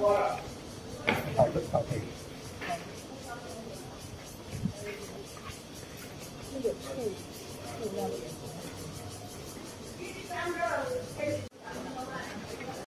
好的，好的。ยู่